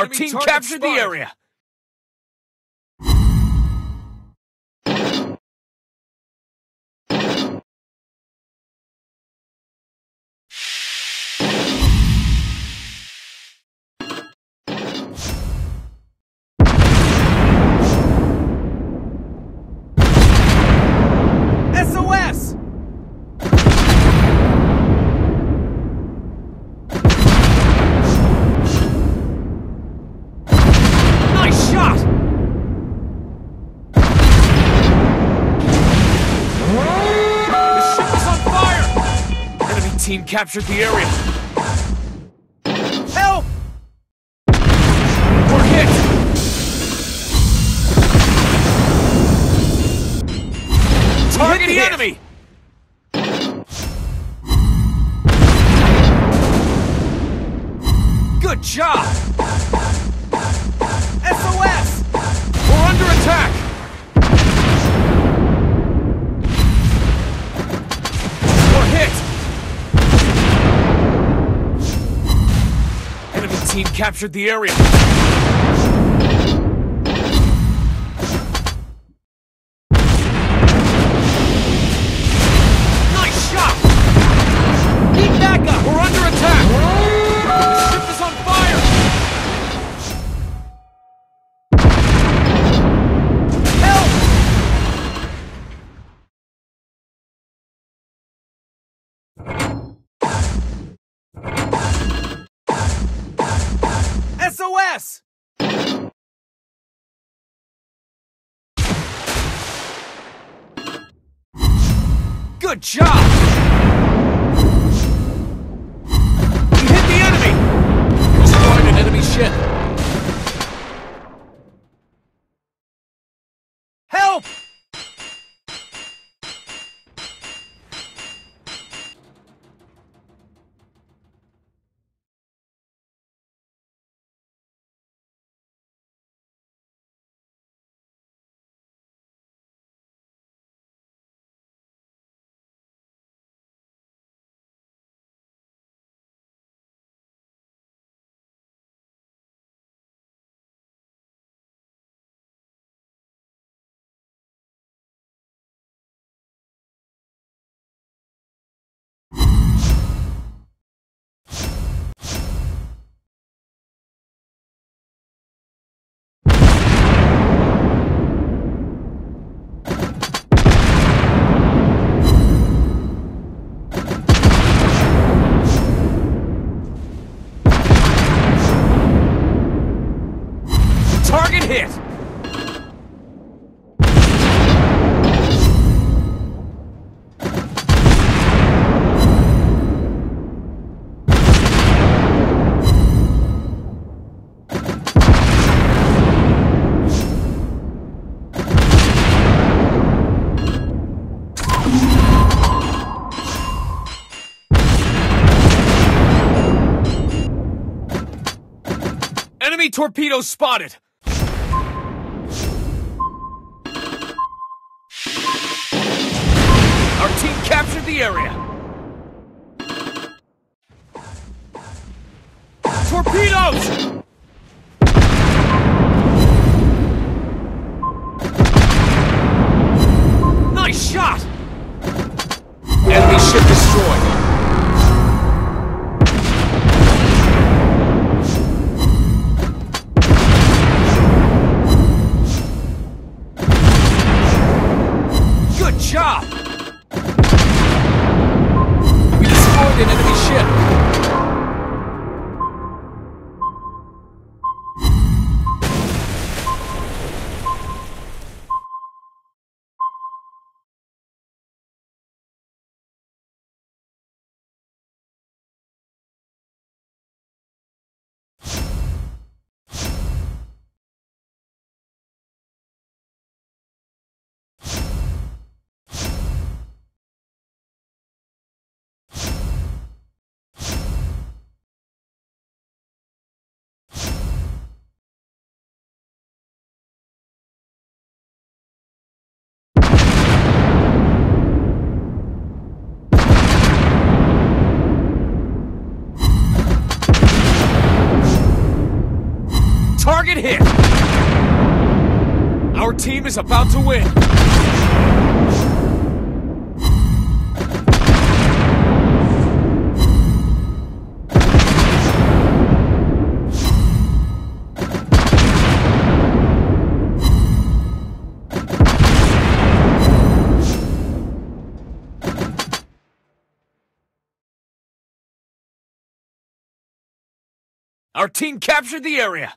Our team captured the area. Team captured the area. Help! We're hit! Target the hit. enemy! Good job! Team captured the area. Good job! Hit! Enemy torpedoes spotted! Team captured the area. Torpedoes! Target hit! Our team is about to win! Our team captured the area!